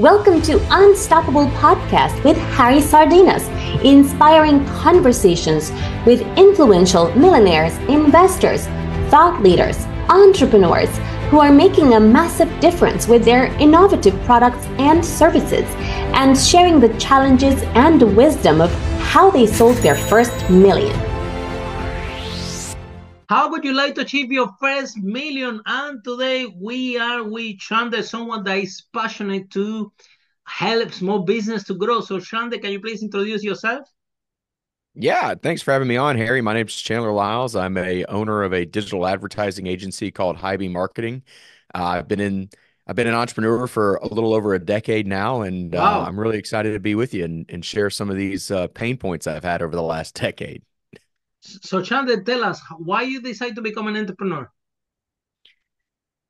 Welcome to Unstoppable Podcast with Harry Sardinas, inspiring conversations with influential millionaires, investors, thought leaders, entrepreneurs who are making a massive difference with their innovative products and services and sharing the challenges and wisdom of how they sold their first million. How would you like to achieve your first million? And today we are with Shande, someone that is passionate to help small business to grow. So Shande, can you please introduce yourself? Yeah, thanks for having me on, Harry. My name is Chandler Lyles. I'm a owner of a digital advertising agency called High Beam Marketing. Uh, I've been in I've been an entrepreneur for a little over a decade now, and uh, wow. uh, I'm really excited to be with you and, and share some of these uh, pain points I've had over the last decade. So, Chandler, tell us why you decide to become an entrepreneur.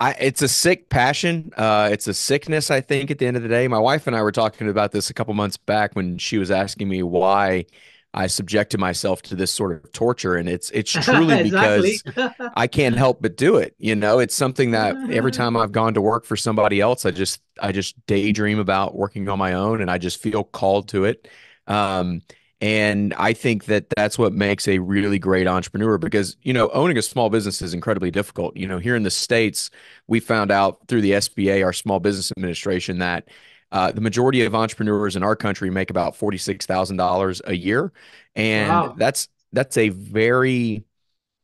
I, it's a sick passion. Uh, it's a sickness, I think, at the end of the day. My wife and I were talking about this a couple months back when she was asking me why I subjected myself to this sort of torture. And it's it's truly because I can't help but do it. You know, it's something that every time I've gone to work for somebody else, I just I just daydream about working on my own and I just feel called to it. Um, and I think that that's what makes a really great entrepreneur because, you know, owning a small business is incredibly difficult. You know, here in the States, we found out through the SBA, our Small Business Administration, that uh, the majority of entrepreneurs in our country make about $46,000 a year. And wow. that's, that's a very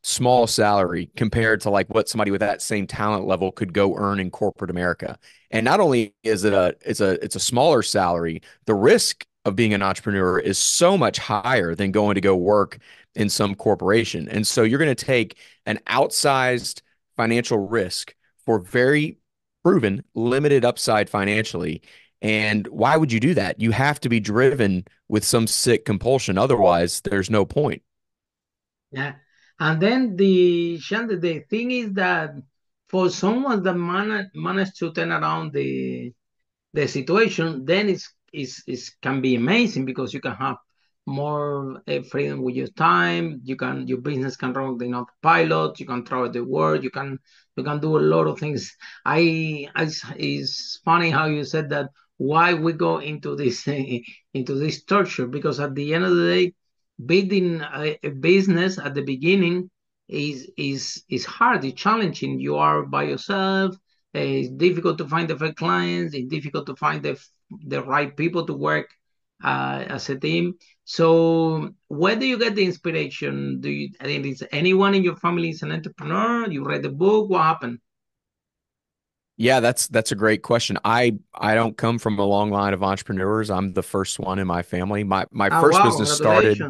small salary compared to like what somebody with that same talent level could go earn in corporate America. And not only is it a it's a it's a smaller salary, the risk of being an entrepreneur is so much higher than going to go work in some corporation. And so you're going to take an outsized financial risk for very proven limited upside financially. And why would you do that? You have to be driven with some sick compulsion. Otherwise, there's no point. Yeah. And then the the thing is that for someone that managed managed to turn around the the situation, then it's is is can be amazing because you can have more uh, freedom with your time. You can your business can run in autopilot. You can travel the world. You can you can do a lot of things. I, I it's funny how you said that. Why we go into this into this torture? Because at the end of the day, building a, a business at the beginning is is is hard. It's challenging. You are by yourself. It's difficult to find the right clients. It's difficult to find the the right people to work uh, as a team. So, where do you get the inspiration? Do you? I think is anyone in your family is an entrepreneur? You read the book. What happened? Yeah, that's that's a great question. I I don't come from a long line of entrepreneurs. I'm the first one in my family. My my oh, first wow. business started.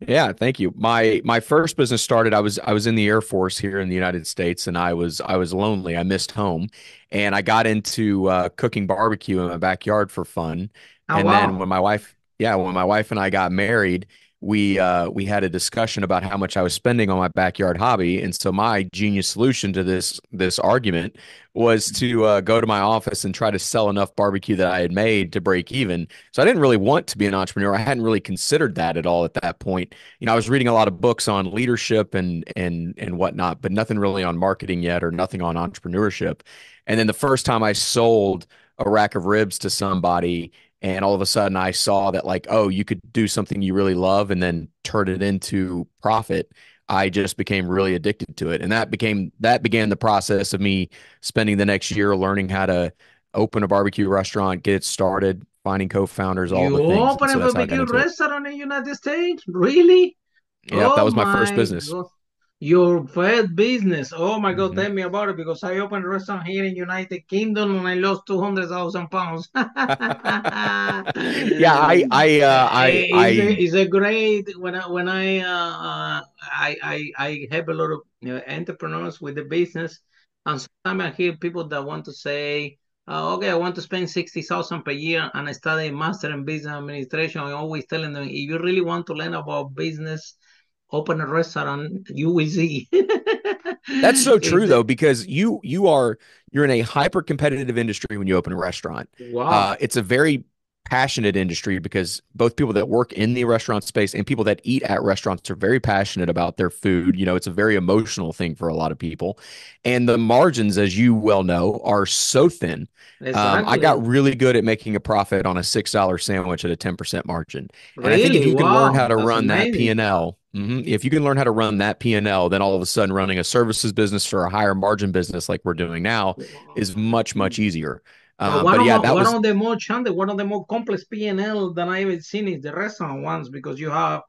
Yeah, thank you. My my first business started. I was I was in the Air Force here in the United States, and I was I was lonely. I missed home, and I got into uh, cooking barbecue in my backyard for fun. Oh, and wow. then when my wife, yeah, when my wife and I got married, we uh, we had a discussion about how much I was spending on my backyard hobby, and so my genius solution to this this argument was to uh, go to my office and try to sell enough barbecue that I had made to break even. So I didn't really want to be an entrepreneur. I hadn't really considered that at all at that point. You know, I was reading a lot of books on leadership and and and whatnot, but nothing really on marketing yet, or nothing on entrepreneurship. And then the first time I sold a rack of ribs to somebody and all of a sudden I saw that like oh you could do something you really love and then turn it into profit I just became really addicted to it. And that became that began the process of me spending the next year learning how to open a barbecue restaurant get it started finding co-founders all you the things. open so a barbecue restaurant in the United States? Really? Yeah oh that was my, oh my first business. God. Your first business. Oh my God, mm-hmm. tell me about it because I opened a restaurant here in United Kingdom and I lost two hundred thousand pounds. yeah, I, I, uh, I, it's, I, a, it's a great when I when I, uh, I, I, I have a lot of you know, entrepreneurs with the business, and sometimes I hear people that want to say, uh, okay, I want to spend 60,000 per year and I study master in business administration. I'm always telling them, if you really want to learn about business, open a restaurant, you will see. That's so true though, because you you are you're in a hyper competitive industry when you open a restaurant. Wow. Uh, it's a very passionate industry because both people that work in the restaurant space and people that eat at restaurants are very passionate about their food. You know, it's a very emotional thing for a lot of people. And the margins, as you well know, are so thin. Exactly. Um, I got really good at making a profit on a $6 sandwich at a 10% margin. Really? And I think if you can wow. learn how to That's run amazing. that P&L, mm-hmm, if you can learn how to run that P&L, then all of a sudden running a services business or a higher margin business like we're doing now is much, much easier. Uh, one, of, yeah, one was... of the more one of the more complex P&L than I ever seen is the restaurant ones because you have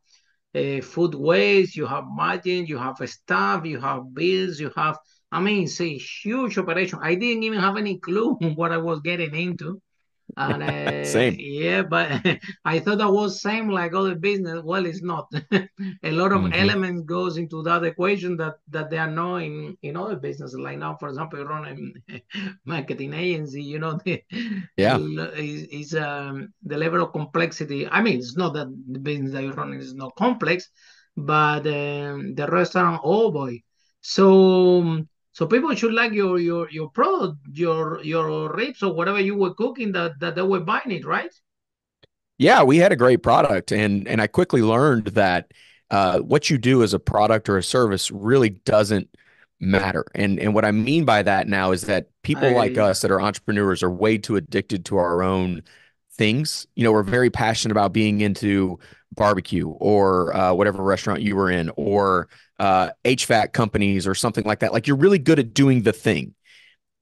uh, food waste, you have margin, you have staff, you have bills, you have. I mean, it's a huge operation. I didn't even have any clue what I was getting into. And uh, same. Yeah, but I thought that was same like other business. Well, it's not. a lot of mm-hmm. elements goes into that equation that that they are not in in other businesses. Like now, for example, you're running marketing agency. You know, the, yeah, is, is um the level of complexity. I mean, it's not that the business that you're running is not complex, but um, the restaurant, oh boy. So so people should like your your your product, your your ribs or whatever you were cooking that that they were buying it, right? Yeah, we had a great product, and and I quickly learned that uh, what you do as a product or a service really doesn't matter. And and what I mean by that now is that people I, like us that are entrepreneurs are way too addicted to our own things. You know, we're very passionate about being into barbecue or uh, whatever restaurant you were in or uh, HVAC companies or something like that. Like you're really good at doing the thing.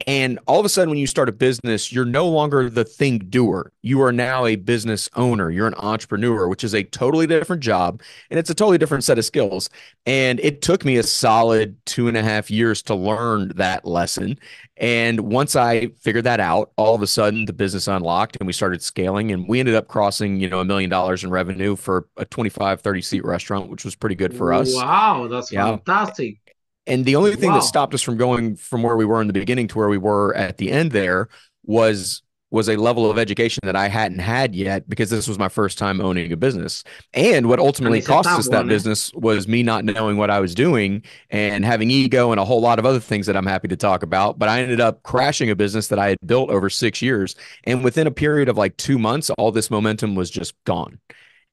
And all of a sudden, when you start a business, you're no longer the thing doer. You are now a business owner. You're an entrepreneur, which is a totally different job. And it's a totally different set of skills. And it took me a solid two and a half years to learn that lesson. And once I figured that out, all of a sudden the business unlocked and we started scaling. And we ended up crossing, you know, a million dollars in revenue for a 25, 30 seat restaurant, which was pretty good for us. Wow, that's yeah. fantastic. And the only thing wow. that stopped us from going from where we were in the beginning to where we were at the end there was was a level of education that I hadn't had yet because this was my first time owning a business. And what ultimately cost us that business was me not knowing what I was doing and having ego and a whole lot of other things that I'm happy to talk about. But I ended up crashing a business that I had built over six years. And within a period of like two months, all this momentum was just gone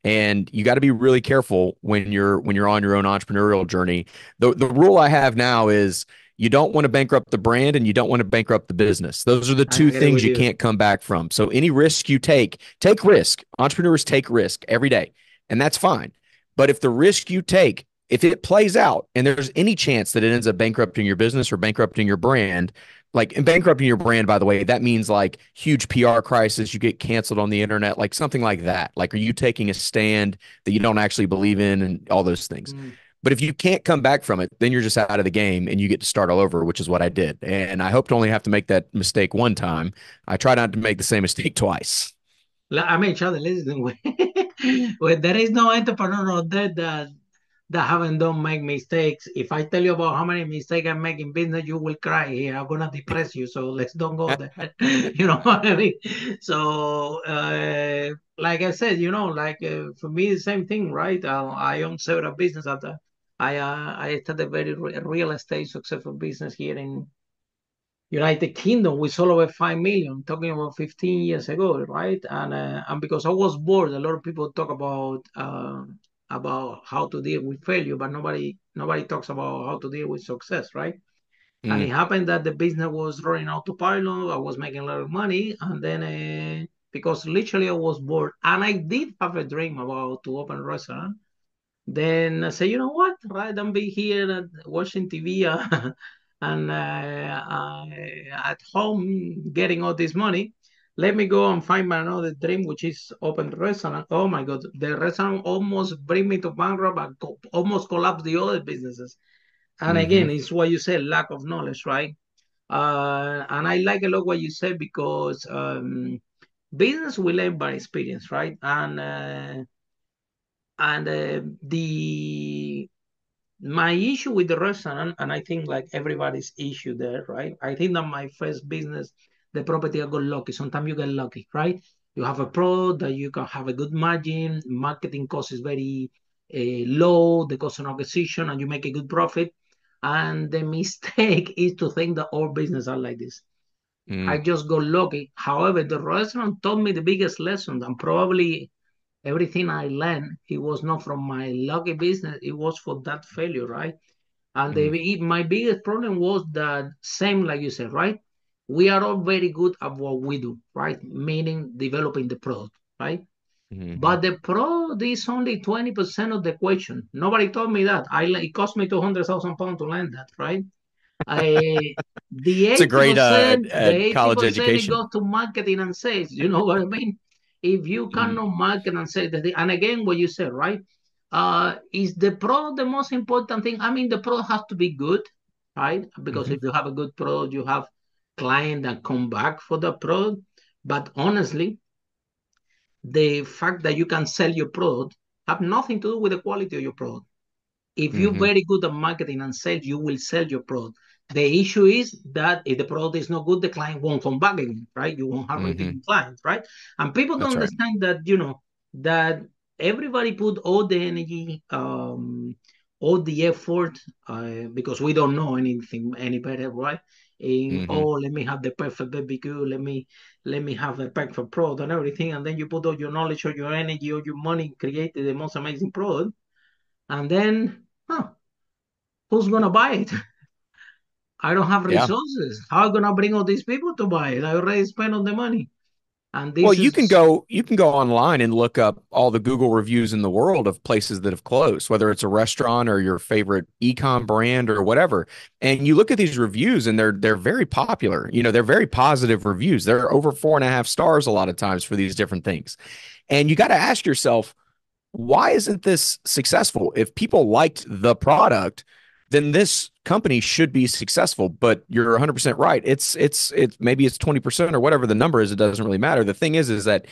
and you got to be really careful when you're when you're on your own entrepreneurial journey. The the rule i have now is you don't want to bankrupt the brand and you don't want to bankrupt the business. Those are the two things you, you. can't come back from. So any risk you take take risk. Entrepreneurs take risk every day and that's fine. But if the risk you take if it plays out and there's any chance that it ends up bankrupting your business or bankrupting your brand like in bankrupting your brand by the way that means like huge pr crisis you get canceled on the internet like something like that. Like are you taking a stand that you don't actually believe in and all those things? Mm. but if you can't come back from it then you're just out of the game and you get to start all over which is what i did. And i hope to only have to make that mistake one time. I try not to make the same mistake twice. I mean, Charlie, listen, well, there is no entrepreneur out there that that haven't done make mistakes. If I tell you about how many mistakes I make in business, you will cry here. I'm gonna depress you. So let's don't go there. you know what I mean? So uh, like I said, you know, like uh, for me, the same thing, right? Uh, I own several businesses. At I uh, I started a very re- real estate successful business here in United Kingdom. We sold over five million, talking about 15 years ago, right? And uh, and because I was bored, a lot of people talk about uh, about how to deal with failure, but nobody nobody talks about how to deal with success, right? Mm. And it happened that the business was running autopilot. I was making a lot of money, and then uh, because literally I was bored, and I did have a dream about to open a restaurant. Then I said, you know what? Rather than be here watching TV uh, and uh, at home getting all this money, let me go and find my another dream, which is open restaurant. Oh my God, the restaurant almost bring me to bankrupt and co- almost collapse the other businesses. And mm-hmm. again, it's what you said, lack of knowledge, right? Uh, and I like a lot what you said because um, business we learn by experience, right? And uh, and uh, the my issue with the restaurant, and I think like everybody's issue there, right? I think that my first business the property I got lucky. Sometimes you get lucky, right? You have a product that you can have a good margin, marketing cost is very uh, low, the cost of acquisition, and you make a good profit. And the mistake is to think that all business are like this. Mm. I just got lucky. However, the restaurant taught me the biggest lesson, and probably everything I learned, it was not from my lucky business, it was for that failure, right? And mm-hmm. the, my biggest problem was that same like you said, right? We are all very good at what we do, right? Meaning developing the product, right? Mm-hmm. But the product is only 20% of the equation. Nobody told me that. I it cost me 200,000 pounds to learn that, right? I, the it's a great uh, uh, college education. goes to marketing and sales. You know what I mean? If you mm-hmm. cannot mm. market and say that, and again, what you said, right? Uh, is the product the most important thing? I mean, the product has to be good, right? Because mm-hmm. if you have a good product, you have clients that come back for the product. But honestly, the fact that you can sell your product have nothing to do with the quality of your product. If you're mm-hmm. very good at marketing and sales, you will sell your product. The issue is that if the product is not good, the client won't come back again, right? You won't have mm-hmm. repeating clients, right? And people don't That's understand right. that, you know, that everybody put all the energy, um, all the effort, uh, because we don't know anything any better, right? In mm-hmm. oh, let me have the perfect barbecue, let me let me have the perfect product and everything, and then you put all your knowledge, or your energy, or your money, create the most amazing product, and then, huh, who's gonna buy it? I don't have resources. Yeah. How am I gonna bring all these people to buy it? I already spent all the money. Um, and well, you is... can go you can go online and look up all the Google reviews in the world of places that have closed, whether it's a restaurant or your favorite ecom brand or whatever. And you look at these reviews and they're they're very popular. You know, they're very positive reviews. They're over four and a half stars a lot of times for these different things. And you got to ask yourself, why isn't this successful? If people liked the product, then this company should be successful. But you're 100% right. It's it's it's maybe it's 20% or whatever the number is. It doesn't really matter. The thing is, is that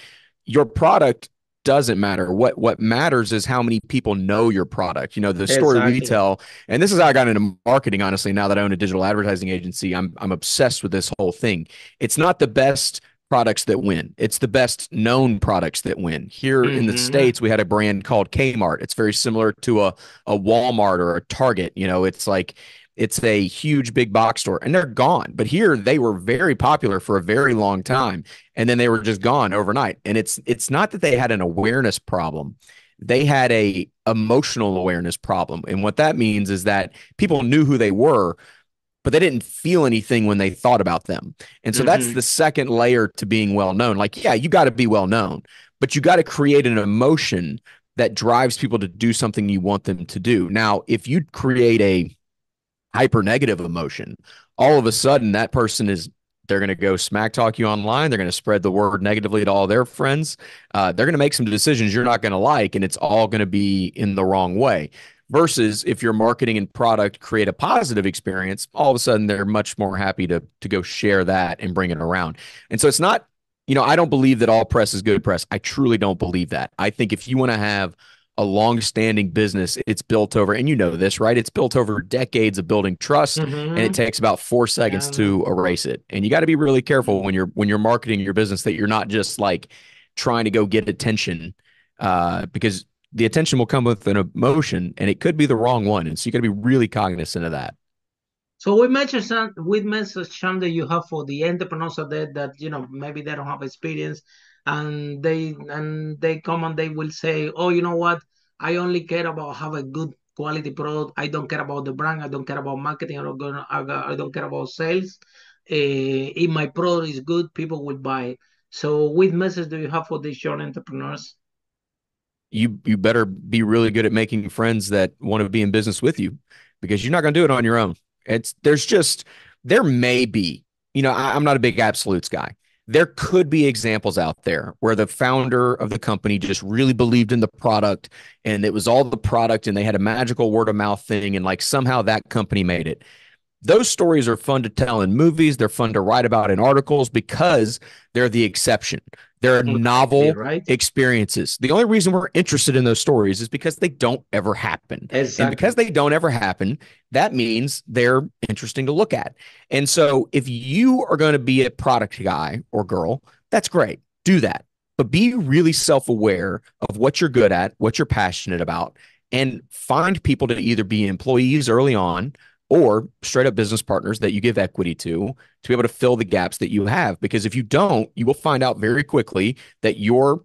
your product doesn't matter. What what matters is how many people know your product. You know, the story exactly. we tell. And this is how I got into marketing, honestly, now that I own a digital advertising agency. I'm I'm obsessed with this whole thing. It's not the best products that win. It's the best known products that win. Here mm-hmm. in the mm-hmm. States, we had a brand called Kmart. It's very similar to a, a Walmart or a Target. You know, it's like it's a huge big box store and they're gone. But here they were very popular for a very long time. And then they were just gone overnight. And it's it's not that they had an awareness problem. They had a emotional awareness problem. And what that means is that people knew who they were, but they didn't feel anything when they thought about them. And so mm-hmm. that's the second layer to being well known. Like, yeah, you got to be well known, but you got to create an emotion that drives people to do something you want them to do. Now, if you create a hyper negative emotion, all of a sudden that person is they're going to go smack talk you online. They're going to spread the word negatively to all their friends. Uh, they're going to make some decisions you're not going to like, and it's all going to be in the wrong way versus if your marketing and product create a positive experience all of a sudden they're much more happy to to go share that and bring it around. And so it's not you know i don't believe that all press is good press. I truly don't believe that. I think if you want to have a long-standing business it's built over and you know this right? It's built over decades of building trust mm-hmm. and it takes about four seconds yeah. to erase it. And you got to be really careful when you're when you're marketing your business that you're not just like trying to go get attention uh, because the attention will come with an emotion and it could be the wrong one. And so you got to be really cognizant of that. So we mentioned some, we mentioned some that you have for the entrepreneurs out there that you know maybe they don't have experience and they and they come and they will say, oh, you know what, I only care about have a good quality product. I don't care about the brand. I don't care about marketing. I don't, I don't care about sales. Uh, if my product is good, people will buy it. So, what message do you have for these young entrepreneurs? You you better be really good at making friends that want to be in business with you because you're not going to do it on your own. It's there's just there may be, you know, I, I'm not a big absolutes guy. There could be examples out there where the founder of the company just really believed in the product and it was all the product and they had a magical word of mouth thing and like somehow that company made it those stories are fun to tell in movies. They're fun to write about in articles because they're the exception. They're novel right. experiences. The only reason we're interested in those stories is because they don't ever happen. Exactly. And because they don't ever happen, that means they're interesting to look at. And so if you are going to be a product guy or girl, that's great. Do that. But be really self aware of what you're good at, what you're passionate about, and find people to either be employees early on or straight up business partners that you give equity to to be able to fill the gaps that you have. Because if you don't, you will find out very quickly that your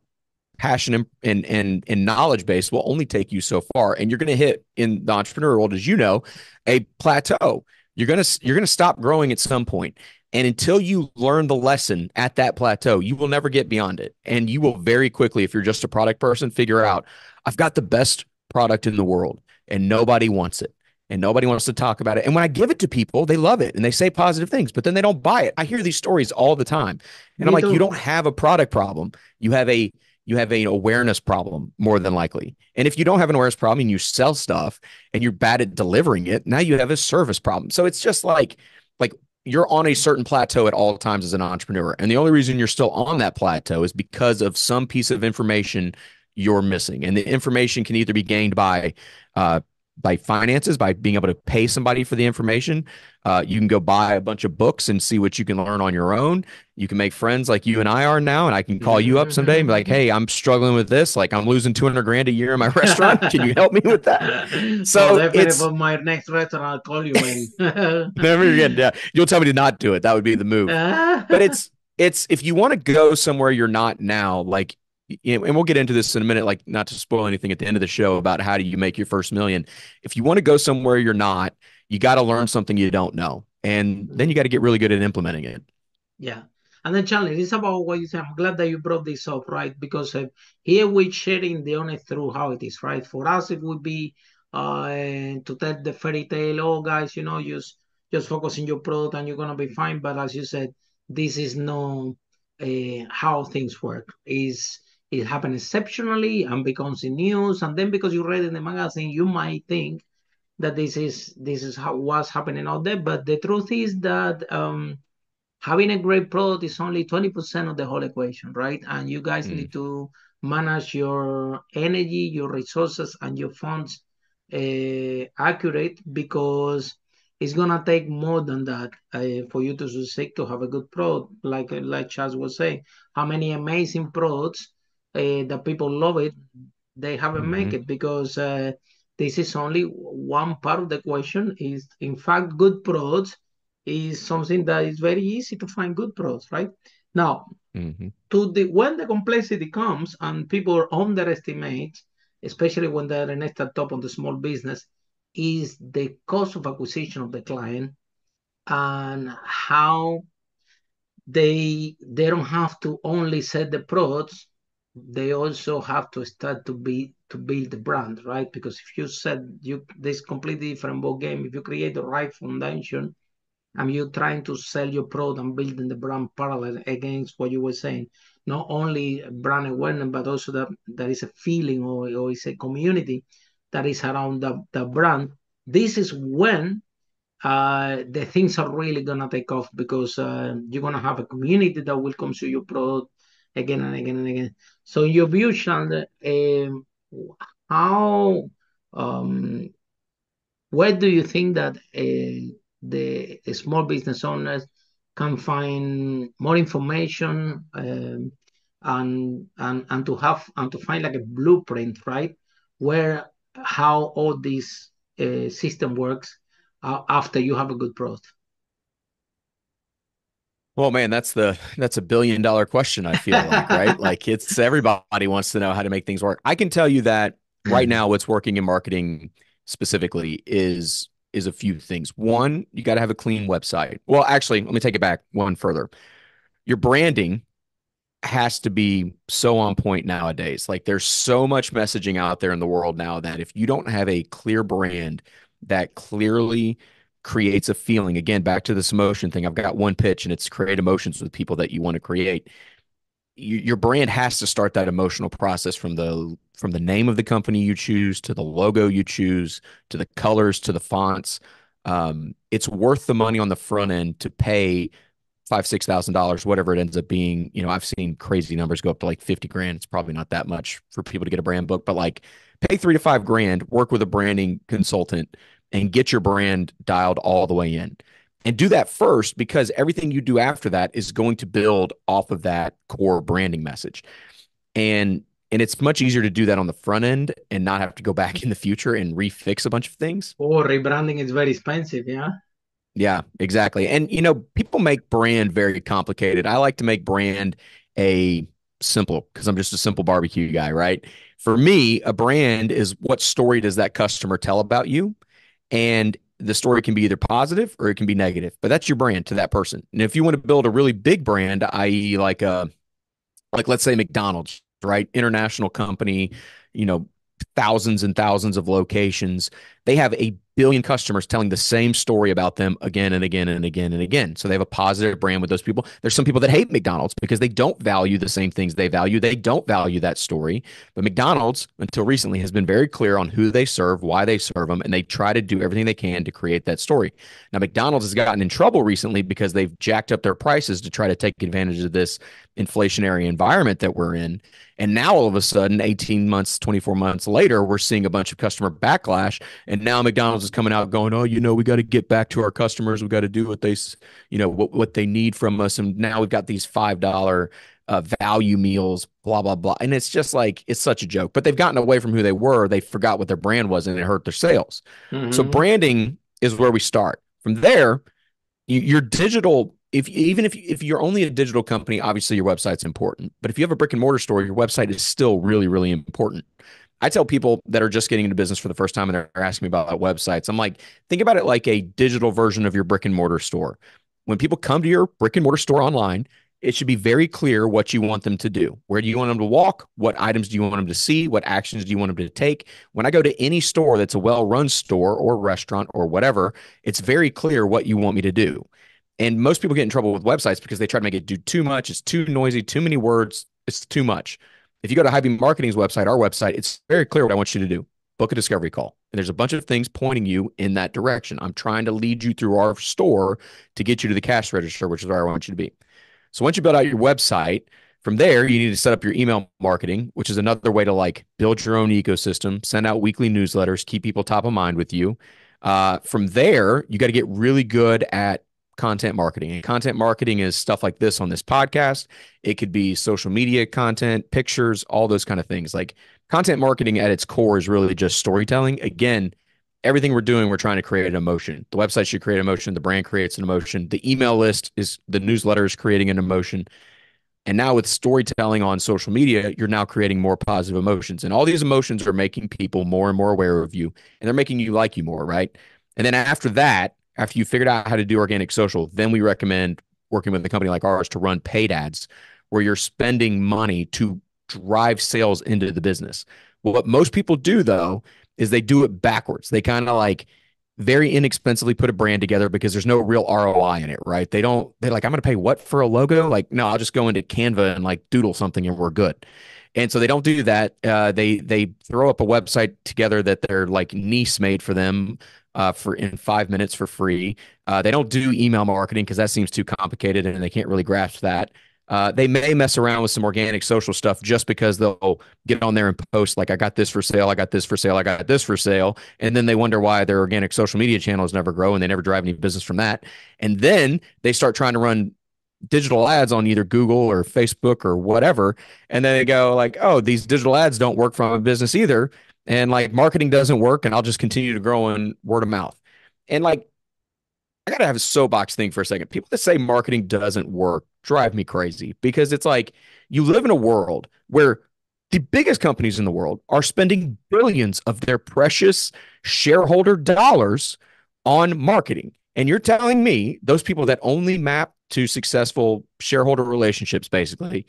passion and and and, knowledge base will only take you so far, and you're going to hit in the entrepreneur world, as you know, a plateau. You're gonna you're gonna stop growing at some point. And until you learn the lesson at that plateau, you will never get beyond it. And you will very quickly, if you're just a product person, figure out I've got the best product in the world and nobody wants it and nobody wants to talk about it. And when I give it to people, they love it and they say positive things, but then they don't buy it. I hear these stories all the time. And I'm like, you don't have a product problem. You have a you have an awareness problem more than likely. And if you don't have an awareness problem and you sell stuff and you're bad at delivering it, now you have a service problem. So it's just like like you're on a certain plateau at all times as an entrepreneur. And the only reason you're still on that plateau is because of some piece of information you're missing. And the information can either be gained by uh, by finances, by being able to pay somebody for the information. Uh, you can go buy a bunch of books and see what you can learn on your own. You can make friends like you and I are now, and I can call you up someday and be like, "Hey, I'm struggling with this. Like, I'm losing 200 grand a year in my restaurant. Can you help me with that?" So well, it's my next restaurant. I'll call you never again. Yeah, you'll tell me to not do it. That would be the move. but it's it's if you want to go somewhere you're not now, like and we'll get into this in a minute, like not to spoil anything at the end of the show about how do you make your first million. If you want to go somewhere you're not, you got to learn something you don't know. And then you got to get really good at implementing it. Yeah. And then, Charlie, it's about what you said. I'm glad that you brought this up, right? Because uh, here we're sharing the honest through how it is, right? For us, it would be uh, to tell the fairy tale, oh, guys, you know, just just focus on your product and you're going to be fine. But as you said, this is no uh, how things work. Is it happened exceptionally and becomes in news. And then because you read in the magazine you might think that this is this is how what's happening out there. But the truth is that um, having a great product is only 20% of the whole equation right? And you guys mm. need to manage your energy your resources and your funds uh, accurate because it's gonna take more than that uh, for you to succeed to have a good product. Like like Charles was saying how many amazing products uh, that people love it, they haven't mm-hmm. make it because uh, this is only one part of the question. Is in fact good products is something that is very easy to find good products, right? Now, mm-hmm. to the when the complexity comes and people underestimate, especially when they're in a top on the small business, is the cost of acquisition of the client and how they they don't have to only set the products they also have to start to be to build the brand, right? Because if you said you this completely different ball game, if you create the right foundation and you're trying to sell your product and building the brand parallel against what you were saying, not only brand awareness, but also that there is a feeling or, or it's a community that is around the, the brand. This is when uh, the things are really gonna take off because uh, you're gonna have a community that will consume your product again and again and again. So in your view, Chandler, um, how, um, where do you think that uh, the small business owners can find more information um, and and and to have and to find like a blueprint, right? Where how all this uh, system works uh, after you have a good product. Well, man, that's the that's a billion dollar question. I feel like, right? Like it's everybody wants to know how to make things work. I can tell you that right now, what's working in marketing specifically is is a few things. One, you got to have a clean website. Well, actually, let me take it back one further. Your branding has to be so on point nowadays. Like there's so much messaging out there in the world now that if you don't have a clear brand that clearly creates a feeling. Again, back to this emotion thing. I've got one pitch and it's create emotions with people that you want to create. You, your brand has to start that emotional process from the from the name of the company you choose to the logo you choose to the colors to the fonts. Um, it's worth the money on the front end to pay five six thousand dollars whatever it ends up being you know i've seen crazy numbers go up to like 50 grand it's probably not that much for people to get a brand book but like pay three to five grand work with a branding consultant and get your brand dialed all the way in. And do that first because everything you do after that is going to build off of that core branding message. And And it's much easier to do that on the front end and not have to go back in the future and refix a bunch of things. Or rebranding is very expensive, yeah. Yeah, exactly. And you know, people make brand very complicated. I like to make brand a simple because I'm just a simple barbecue guy, right? For me, a brand is what story does that customer tell about you? And the story can be either positive or it can be negative, but that's your brand to that person. And if you want to build a really big brand, i.e., like a like let's say McDonald's, right? International company, you know, thousands and thousands of locations. They have a billion customers telling the same story about them again and again and again and again. So they have a positive brand with those people. There's some people that hate McDonald's because they don't value the same things they value. They don't value that story. But McDonald's, until recently, has been very clear on who they serve, why they serve them, and they try to do everything they can to create that story. Now, McDonald's has gotten in trouble recently because they've jacked up their prices to try to take advantage of this inflationary environment that we're in. And now all of a sudden, 18 months, 24 months later, we're seeing a bunch of customer backlash. And now McDonald's is coming out going, oh, you know, we got to get back to our customers. We got to do what they, you know, what, what they need from us. And now we've got these $5 uh, value meals, blah, blah, blah. And it's just like, it's such a joke. But they've gotten away from who they were. They forgot what their brand was and it hurt their sales. Mm-hmm. So branding is where we start. From there, you, your digital if even if if you're only a digital company, obviously your website's important. But if you have a brick and mortar store, your website is still really really important. I tell people that are just getting into business for the first time and they're asking me about websites. I'm like, think about it like a digital version of your brick and mortar store. When people come to your brick and mortar store online, it should be very clear what you want them to do. Where do you want them to walk? What items do you want them to see? What actions do you want them to take? When I go to any store that's a well run store or restaurant or whatever, it's very clear what you want me to do. And most people get in trouble with websites because they try to make it do too much. It's too noisy, too many words. It's too much. If you go to High Beam Marketing's website, our website, it's very clear what I want you to do. Book a discovery call. And there's a bunch of things pointing you in that direction. I'm trying to lead you through our store to get you to the cash register, which is where I want you to be. So once you build out your website, from there, you need to set up your email marketing, which is another way to like build your own ecosystem, send out weekly newsletters, keep people top of mind with you. Uh, from there, you got to get really good at content marketing. And content marketing is stuff like this on this podcast. It could be social media content, pictures, all those kind of things. Like content marketing at its core is really just storytelling. Again, everything we're doing, we're trying to create an emotion. The website should create emotion. The brand creates an emotion. The email list is the newsletter is creating an emotion. And now with storytelling on social media, you're now creating more positive emotions. And all these emotions are making people more and more aware of you and they're making you like you more, right? And then after that, after you figured out how to do organic social, then we recommend working with a company like ours to run paid ads where you're spending money to drive sales into the business. What most people do though is they do it backwards. They kind of like very inexpensively put a brand together because there's no real ROI in it, right? They don't, they're like, I'm going to pay what for a logo? Like, no, I'll just go into Canva and like doodle something and we're good. And so they don't do that. Uh, they they throw up a website together that their like niece made for them uh, for in five minutes for free. Uh, they don't do email marketing because that seems too complicated and they can't really grasp that. Uh, they may mess around with some organic social stuff just because they'll get on there and post like, "I got this for sale, I got this for sale, I got this for sale," and then they wonder why their organic social media channels never grow and they never drive any business from that. And then they start trying to run digital ads on either Google or Facebook or whatever, and then they go like, "Oh, these digital ads don't work from a business either." And like marketing doesn't work and I'll just continue to grow in word of mouth. And like I gotta have a soapbox thing for a second. People that say marketing doesn't work drive me crazy because it's like you live in a world where the biggest companies in the world are spending billions of their precious shareholder dollars on marketing. And you're telling me those people that only map to successful shareholder relationships, basically,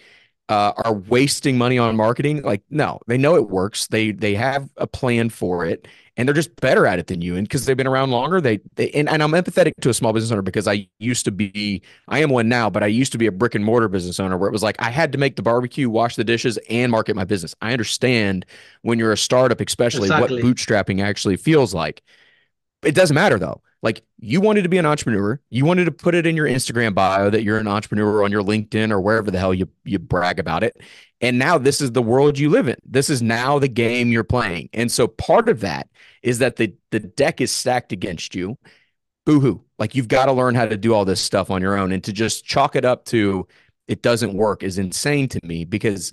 uh, are wasting money on marketing. Like, no, they know it works. They they have a plan for it, and they're just better at it than you. And because they've been around longer, they, they and, and I'm empathetic to a small business owner because I used to be, I am one now, but I used to be a brick and mortar business owner where it was like I had to make the barbecue, wash the dishes, and market my business. I understand when you're a startup, especially exactly. what bootstrapping actually feels like. It doesn't matter though. Like you wanted to be an entrepreneur, you wanted to put it in your Instagram bio that you're an entrepreneur on your LinkedIn or wherever the hell you you brag about it. And now this is the world you live in. This is now the game you're playing. And so part of that is that the the deck is stacked against you. Boo-hoo. Like you've got to learn how to do all this stuff on your own and to just chalk it up to it doesn't work is insane to me because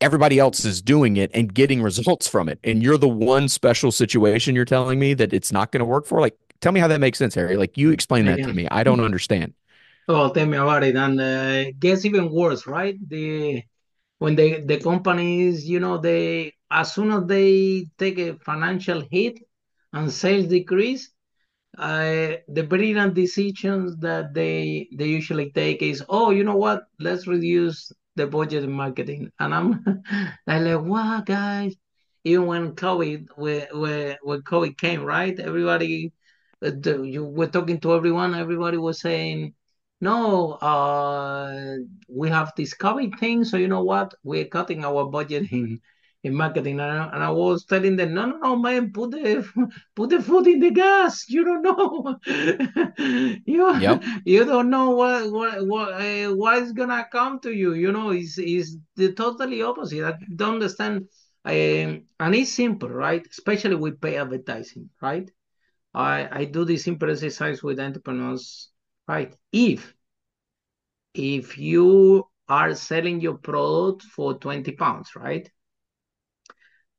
everybody else is doing it and getting results from it and you're the one special situation you're telling me that it's not going to work for like tell me how that makes sense harry like you explain that Yeah. to me i don't understand Oh, tell me about it. And uh, gets even worse, right? The when they the companies, you know, they as soon as they take a financial hit and sales decrease, uh, the brilliant decisions that they they usually take is, oh, you know what? Let's reduce the budget in marketing. And I'm I'm like, wow, guys. Even when COVID, where where when COVID came, right? Everybody, uh, you were talking to everyone. Everybody was saying, no, uh, we have this COVID thing, so you know what? We're cutting our budget in in marketing. And I, and I was telling them, no, no, no, man, put the put the foot in the gas. You don't know. you Yep. you don't know what what what uh, what is gonna come to you. You know, is is the totally opposite. I don't understand. Um, and it's simple, right? Especially with pay advertising, right? I I do this simple exercise with entrepreneurs, right? If if you are selling your product for 20 pounds, right?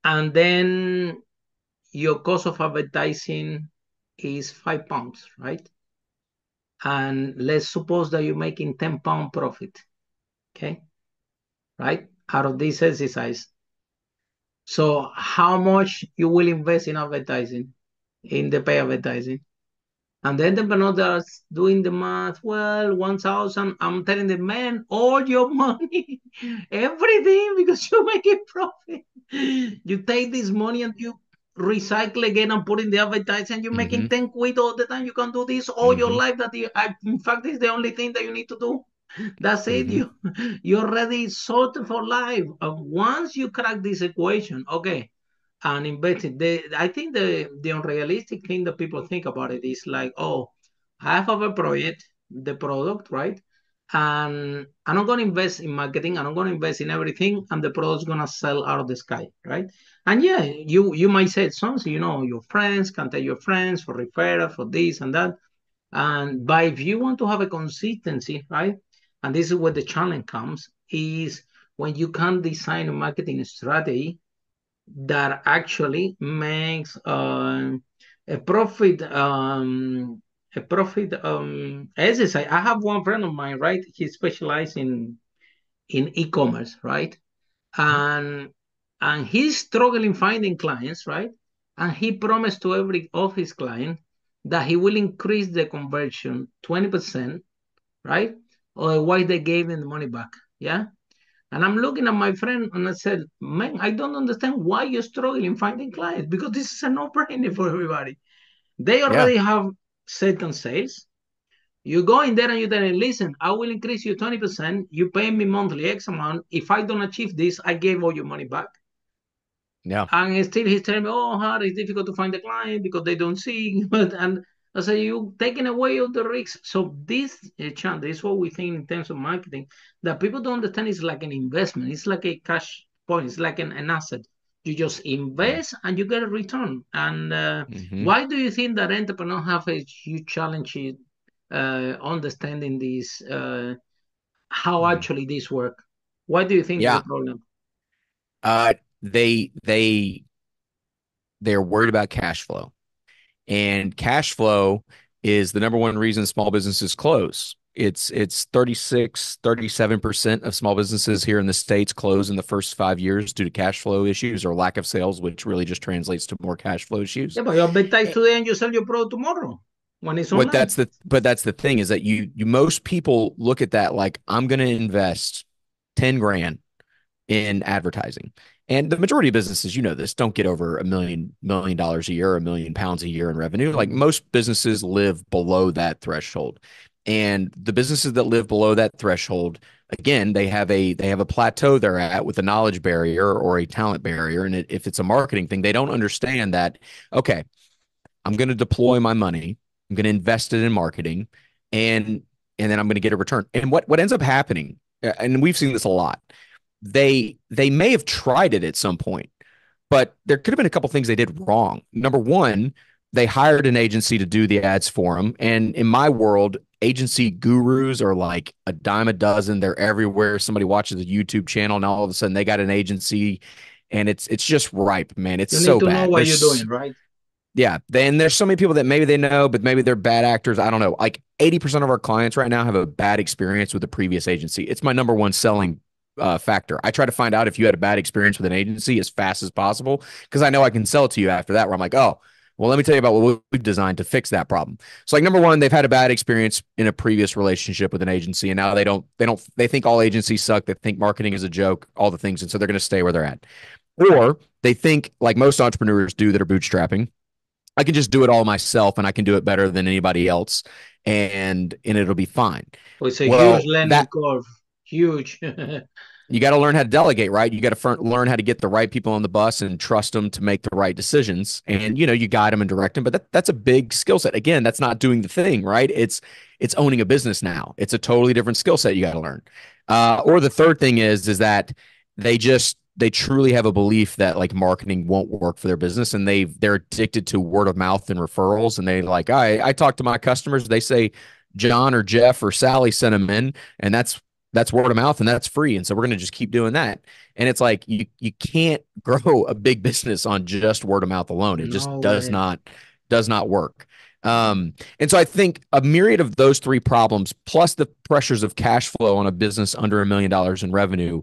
And then your cost of advertising is five pounds, right? And let's suppose that you're making 10 pound profit, okay? Right? Out of this exercise. So how much you will invest in advertising, in the pay advertising? And then the entrepreneur doing the math. Well, 1,000, I'm telling the man, all your money, everything, because you make a profit. You take this money and you recycle again and put in the advertising. You're making Mhm. 10 quid all the time. You can do this all your Mhm. life. That you, in fact, is the only thing that you need to do. That's it. Mhm. You you're already sorted for life. And once you crack this equation, okay, and invested. The I think the the unrealistic thing that people think about it is like, oh, I have a project, the product, right? And I'm not gonna invest in marketing, I'm not gonna invest in everything, and the product's gonna sell out of the sky, right? And yeah, you you might say something, you know, your friends can tell your friends for referral, for this and that. And but if you want to have a consistency, right? And this is where the challenge comes, is when you can design a marketing strategy that actually makes uh, a profit um, a profit um, exercise. I have one friend of mine, right? He specializes in in e-commerce, right? And and he's struggling finding clients, right? And he promised to every of his client that he will increase the conversion 20%, right? Otherwise they gave him the money back. Yeah. And I'm looking at my friend and I said, man, I don't understand why you're struggling finding clients because this is a no-brainer for everybody. They already have certain sales. You go in there and you tell them, listen, I will increase you 20%. You pay me monthly X amount. If I don't achieve this, I gave all your money back. Yeah. And still he's telling me, oh, hard, it's difficult to find the client because they don't see. But and I say, you taking away all the risks. So this, uh, Chan, this is what we think in terms of marketing, that people don't understand it's like an investment. It's like a cash point. It's like an, an asset. You just invest and you get a return. And uh, Mhm. why do you think that entrepreneurs have a huge challenge in uh, understanding this, uh, how Mhm. actually this work? Why do you think Yeah. a problem? Uh, they they they're worried about cash flow, and cash flow is the number one reason small businesses close. It's it's 36, 37% of small businesses here in the States close in the first five years due to cash flow issues or lack of sales, which really just translates to more cash flow issues. Yeah, but you advertise today and you sell your product tomorrow when it's online. But that's the but that's the thing is that you you most people look at that like I'm going to invest 10 grand in advertising. And the majority of businesses, you know this, don't get over a million million dollars a year, a million pounds a year in revenue. Like most businesses live below that threshold. And the businesses that live below that threshold, again, they have a they have a plateau they're at with a knowledge barrier or a talent barrier. And it, if it's a marketing thing, they don't understand that. Okay, I'm going to deploy my money. I'm going to invest it in marketing, and and then I'm going to get a return. And what what ends up happening, and we've seen this a lot. They they may have tried it at some point, but there could have been a couple things they did wrong. Number one, they hired an agency to do the ads for them, and in my world, agency gurus are like a dime a dozen. They're everywhere. Somebody watches a YouTube channel and all of a sudden they got an agency and it's it's just ripe, man. It's so bad. know what There's- you're doing, right? yeah. Then there's so many people that maybe they know, but maybe they're bad actors. I don't know. Like 80% of our clients right now have a bad experience with the previous agency. It's my number one selling uh, factor. I try to find out if you had a bad experience with an agency as fast as possible because I know I can sell it to you after that. Where I'm like, oh, well, let me tell you about what we've designed to fix that problem. So, like number one, they've had a bad experience in a previous relationship with an agency, and now they don't, they don't, they think all agencies suck. They think marketing is a joke, all the things, and so they're going to stay where they're at. Or they think, like most entrepreneurs do that are bootstrapping, I can just do it all myself, and I can do it better than anybody else, and and it'll be fine. Well, it's a Well, huge learning that- curve. Huge. you got to learn how to delegate, right? You got to learn how to get the right people on the bus and trust them to make the right decisions. And you know, you guide them and direct them, but that, that's a big skill set. Again, that's not doing the thing, right? It's it's owning a business now. It's a totally different skill set you got to learn. Uh, or the third thing is is that they just they truly have a belief that like marketing won't work for their business and they they're addicted to word of mouth and referrals and they like I I talk to my customers they say John or Jeff or Sally sent them in and that's that's word of mouth and that's free. And so we're going to just keep doing that. And it's like you you can't grow a big business on just word of mouth alone. It just No does not does not work. Um and so i think a myriad of those three problems plus the pressures of cash flow on a business under a million dollars in revenue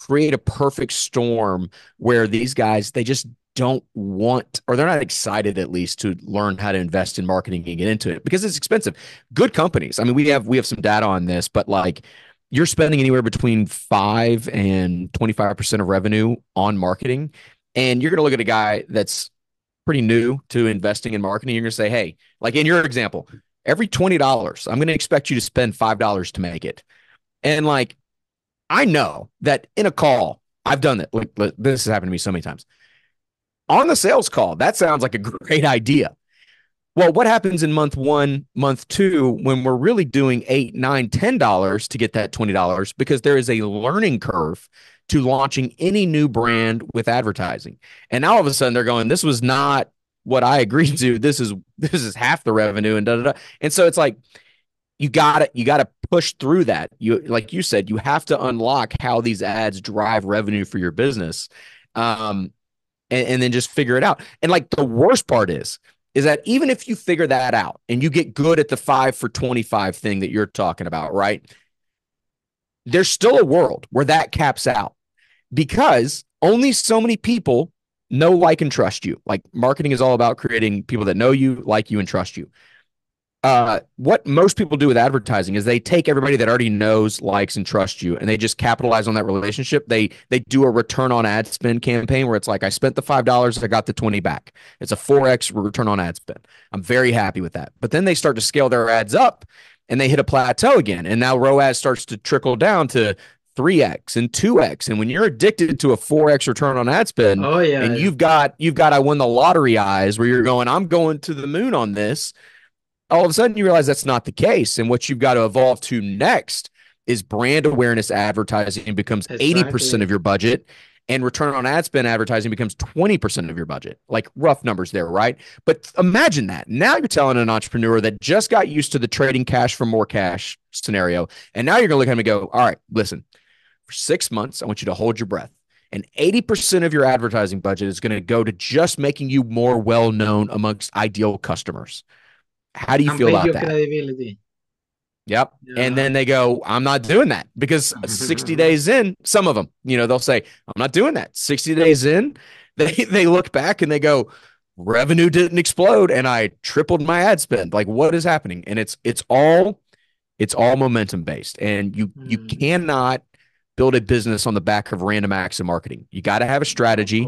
create a perfect storm where these guys they just don't want or they're not excited at least to learn how to invest in marketing and get into it because it's expensive. Good companies. I mean we have we have some data on this but like you're spending anywhere between 5 and 25% of revenue on marketing and you're going to look at a guy that's pretty new to investing in marketing you're going to say hey like in your example every $20 i'm going to expect you to spend $5 to make it. And like i know that in a call i've done that like, this has happened to me so many times. On the sales call that sounds like a great idea well, what happens in month one, month two, when we're really doing eight, nine, ten dollars to get that twenty dollars? Because there is a learning curve to launching any new brand with advertising. And now all of a sudden they're going, this was not what I agreed to. This is this is half the revenue and da da da. And so it's like you gotta you gotta push through that. You like you said, you have to unlock how these ads drive revenue for your business. Um and, and then just figure it out. And like the worst part is is that even if you figure that out and you get good at the five for 25 thing that you're talking about, right? There's still a world where that caps out because only so many people know, like, and trust you. Like, marketing is all about creating people that know you, like you, and trust you. Uh, what most people do with advertising is they take everybody that already knows, likes, and trusts you, and they just capitalize on that relationship. They they do a return on ad spend campaign where it's like, I spent the five dollars, I got the twenty back. It's a four x return on ad spend. I'm very happy with that. But then they start to scale their ads up, and they hit a plateau again, and now ROAS starts to trickle down to three x and two x. And when you're addicted to a four x return on ad spend, oh yeah. and you've got you've got I won the lottery eyes where you're going, I'm going to the moon on this. All of a sudden you realize that's not the case. And what you've got to evolve to next is brand awareness advertising becomes 80% of your budget and return on ad spend advertising becomes 20% of your budget. Like rough numbers there, right? But imagine that. Now you're telling an entrepreneur that just got used to the trading cash for more cash scenario. And now you're going to look at him and go, all right, listen, for six months, I want you to hold your breath. And 80% of your advertising budget is going to go to just making you more well known amongst ideal customers. How do you and feel about that? credibility. Yep. Yeah. And then they go, I'm not doing that because 60 days in, some of them, you know, they'll say, I'm not doing that. 60 days in, they, they look back and they go, revenue didn't explode and I tripled my ad spend. Like what is happening? And it's, it's all, it's all momentum based and you, you Mm. cannot build a business on the back of random acts of marketing. You got to have a strategy.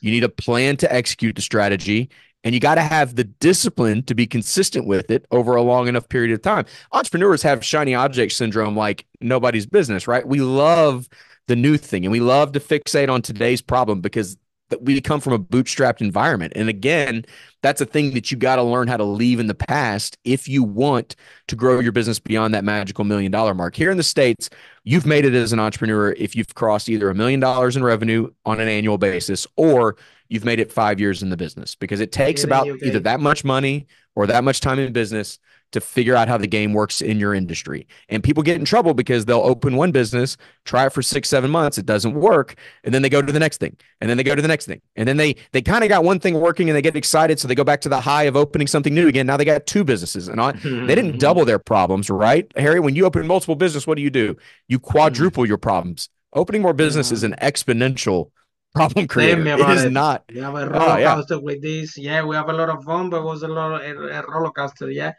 You need a plan to execute the strategy, and you got to have the discipline to be consistent with it over a long enough period of time. Entrepreneurs have shiny object syndrome like nobody's business, right? We love the new thing and we love to fixate on today's problem because we come from a bootstrapped environment. And again, that's a thing that you got to learn how to leave in the past if you want to grow your business beyond that magical million dollar mark. Here in the States, you've made it as an entrepreneur if you've crossed either a million dollars in revenue on an annual basis or you've made it five years in the business because it takes in about either that much money or that much time in business to figure out how the game works in your industry. And people get in trouble because they'll open one business, try it for six, seven months, it doesn't work, and then they go to the next thing, and then they go to the next thing, and then they they kind of got one thing working, and they get excited, so they go back to the high of opening something new again. Now they got two businesses, and on, they didn't double their problems, right, Harry? When you open multiple business, what do you do? You quadruple your problems. Opening more business is an exponential problem creator. It is it. not. We have a roller coaster oh, yeah. with this. Yeah, we have a lot of fun, but it was a lot of a, a roller coaster. Yeah.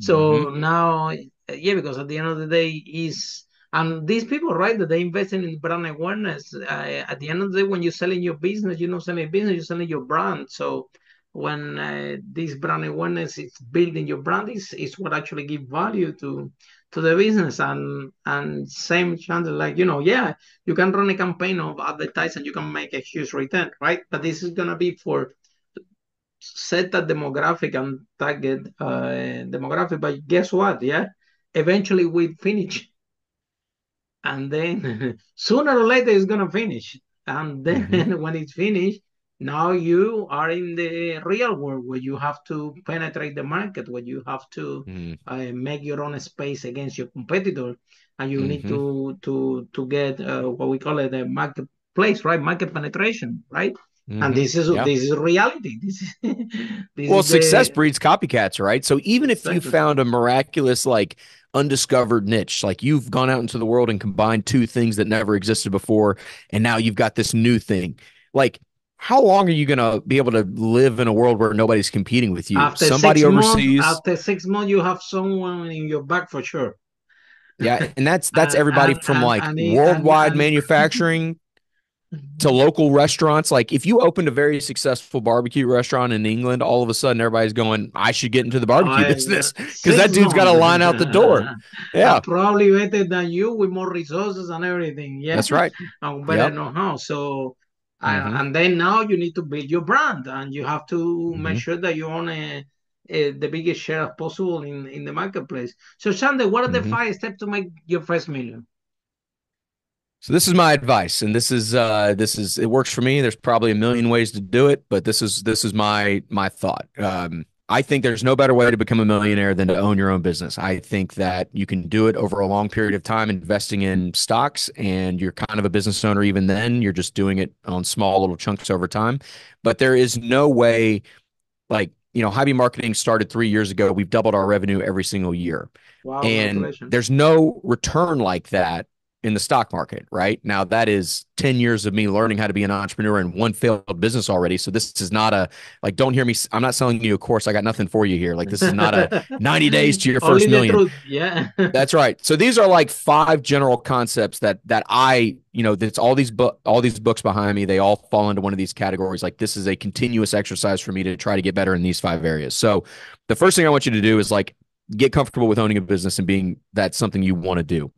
So mm-hmm. now, yeah, because at the end of the day, is and these people, right, that they investing in brand awareness. Uh, at the end of the day, when you're selling your business, you're not selling business, you're selling your brand. So when uh, this brand awareness is building your brand, is is what actually give value to to the business and and same chance like you know yeah you can run a campaign of advertising you can make a huge return right but this is gonna be for set that demographic and target uh, demographic. But guess what? Yeah, eventually we finish, and then sooner or later it's gonna finish. And then mm-hmm. when it's finished, now you are in the real world where you have to penetrate the market, where you have to mm. uh, make your own space against your competitor, and you mm-hmm. need to to to get uh, what we call it a marketplace, right? Market penetration, right? Mm-hmm. And this is yeah. this is reality. This is this well, is success the... breeds copycats, right? So even if you found a miraculous like undiscovered niche, like you've gone out into the world and combined two things that never existed before, and now you've got this new thing, like how long are you going to be able to live in a world where nobody's competing with you? After Somebody overseas. Months, after six months, you have someone in your back for sure. Yeah, and that's that's everybody and, from and, like and, worldwide manufacturing to local restaurants. Like if you opened a very successful barbecue restaurant in England, all of a sudden everybody's going, I should get into the barbecue I, business because that dude's got a line out the door. Yeah. Probably better than you with more resources and everything. Yeah. That's right. and better yep. know how. So mm-hmm. and then now you need to build your brand and you have to mm-hmm. make sure that you own a, a, the biggest share possible in, in the marketplace. So Sander, what are the mm-hmm. five steps to make your first million? So this is my advice, and this is uh, this is it works for me. There's probably a million ways to do it, but this is this is my my thought. Um, I think there's no better way to become a millionaire than to own your own business. I think that you can do it over a long period of time, investing in stocks, and you're kind of a business owner even then. You're just doing it on small little chunks over time. But there is no way, like you know, High Beam Marketing started three years ago. We've doubled our revenue every single year. Wow, and there's no return like that in the stock market, right? Now that is 10 years of me learning how to be an entrepreneur and one failed business already. So this is not a like don't hear me I'm not selling you a course. I got nothing for you here. Like this is not a 90 days to your first million. Yeah. That's right. So these are like five general concepts that that I, you know, that's all these book all these books behind me, they all fall into one of these categories. Like this is a continuous exercise for me to try to get better in these five areas. So the first thing I want you to do is like get comfortable with owning a business and being that's something you want to do.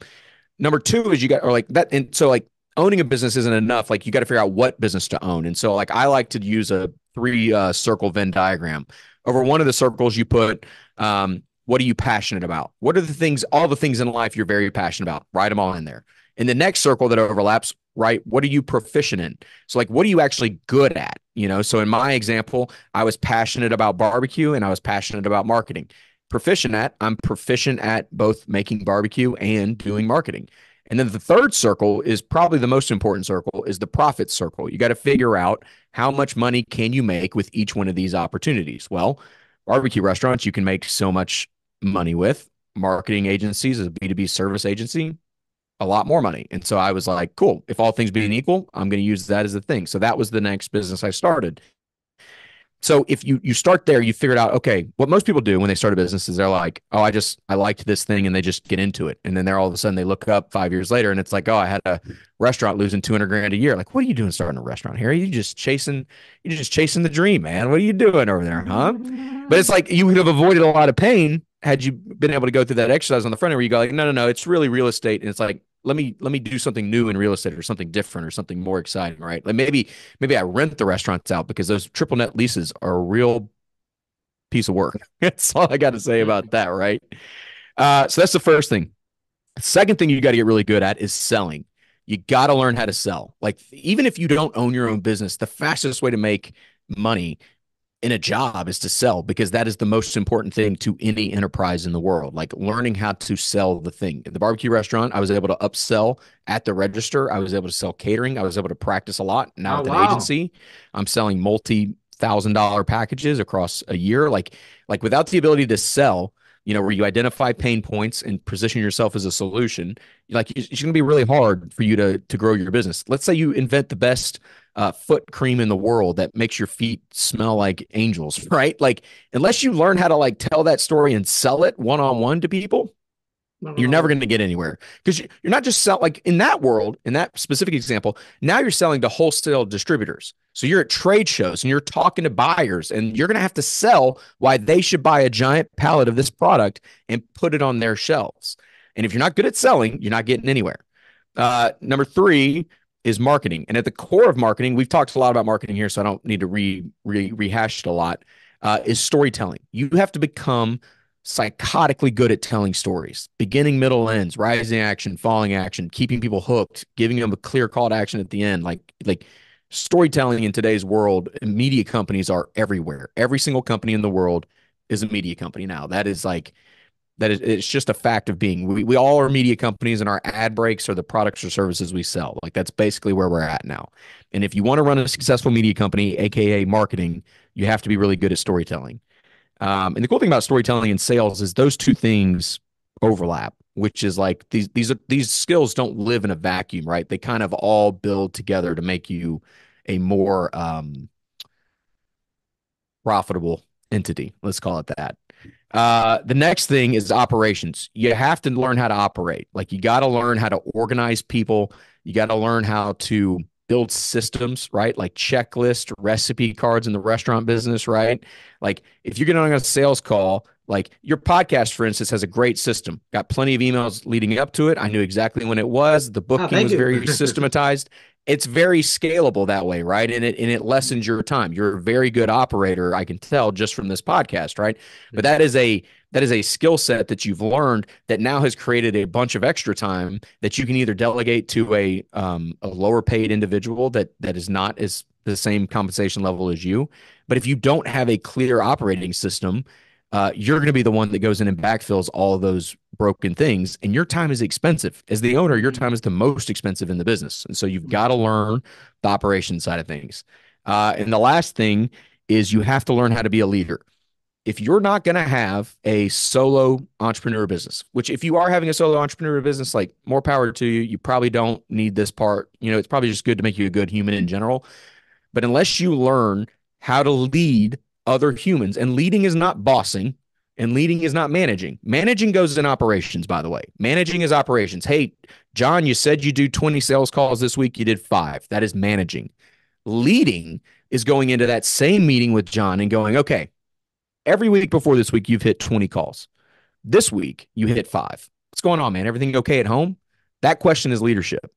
Number two is you got or like that, and so like owning a business isn't enough. Like you got to figure out what business to own. And so like I like to use a three uh, circle Venn diagram. Over one of the circles, you put um, what are you passionate about? What are the things, all the things in life you're very passionate about? Write them all in there. In the next circle that overlaps, right? What are you proficient in? So, like, what are you actually good at? You know, so in my example, I was passionate about barbecue and I was passionate about marketing proficient at. I'm proficient at both making barbecue and doing marketing. And then the third circle is probably the most important circle is the profit circle. You got to figure out how much money can you make with each one of these opportunities. Well, barbecue restaurants you can make so much money with. Marketing agencies as a B2B service agency, a lot more money. And so I was like, cool, if all things being equal, I'm going to use that as a thing. So that was the next business I started. So if you you start there, you figure out okay, what most people do when they start a business is they're like, oh, I just I liked this thing, and they just get into it, and then they're all of a sudden they look up five years later, and it's like, oh, I had a restaurant losing two hundred grand a year. Like, what are you doing starting a restaurant here? You just chasing you're just chasing the dream, man? What are you doing over there, huh? But it's like you would have avoided a lot of pain had you been able to go through that exercise on the front end where you go like, no, no, no, it's really real estate, and it's like let me let me do something new in real estate or something different or something more exciting, right? Like maybe maybe I rent the restaurants out because those triple net leases are a real piece of work. That's all I got to say about that, right? Uh, so that's the first thing. Second thing you got to get really good at is selling. You got to learn how to sell. Like even if you don't own your own business, the fastest way to make money in a job is to sell because that is the most important thing to any enterprise in the world. Like learning how to sell the thing. At the barbecue restaurant, I was able to upsell at the register. I was able to sell catering. I was able to practice a lot. Now Oh, at an wow. agency, I'm selling multi thousand dollar packages across a year. Like like without the ability to sell, you know, where you identify pain points and position yourself as a solution, like it's, it's going to be really hard for you to to grow your business. Let's say you invent the best uh, foot cream in the world that makes your feet smell like angels, right? Like unless you learn how to like tell that story and sell it one on one to people, you're never going to get anywhere. Because you're not just sell like in that world in that specific example now you're selling to wholesale distributors. So you're at trade shows and you're talking to buyers and you're going to have to sell why they should buy a giant pallet of this product and put it on their shelves. And if you're not good at selling you're not getting anywhere. Uh, number three is marketing. And at the core of marketing we've talked a lot about marketing here so i don't need to re, re rehash it a lot uh, is storytelling. You have to become psychotically good at telling stories beginning middle ends rising action falling action keeping people hooked giving them a clear call to action at the end. Like like storytelling in today's world media companies are everywhere. Every single company in the world is a media company now. That is like that it's just a fact of being we, we all are media companies and our ad breaks are the products or services we sell like that's basically where we're at now and if you want to run a successful media company aka marketing you have to be really good at storytelling um, and the cool thing about storytelling and sales is those two things overlap, which is like these these are these skills don't live in a vacuum, right? They kind of all build together to make you a more um, profitable entity. Let's call it that. Uh, the next thing is operations. You have to learn how to operate. Like you got to learn how to organize people. You got to learn how to build systems, right? Like checklist, recipe cards in the restaurant business, right? Like if you're getting on a sales call, like your podcast, for instance, has a great system. Got plenty of emails leading up to it. I knew exactly when it was. The booking thank was very systematized. It's very scalable that way, right? And it and it lessens your time. You're a very good operator, I can tell just from this podcast, right? But that is a that is a skill set that you've learned that now has created a bunch of extra time that you can either delegate to a um, a lower paid individual that that is not as the same compensation level as you. But if you don't have a clear operating system, uh, you're going to be the one that goes in and backfills all of those broken things. And your time is expensive. As the owner, your time is the most expensive in the business. And so you've got to learn the operation side of things. Uh, and the last thing is you have to learn how to be a leader. If you're not going to have a solo entrepreneur business, which if you are having a solo entrepreneur business, like more power to you, you probably don't need this part. You know, it's probably just good to make you a good human in general. But unless you learn how to lead other humans, and leading is not bossing, and leading is not managing. Managing goes in operations, by the way. Managing is operations. Hey, John, you said you do 20 sales calls this week. You did five. That is managing. Leading is going into that same meeting with John and going, okay, every week before this week, you've hit 20 calls. This week, you hit five. What's going on, man? Everything okay at home? That question is leadership.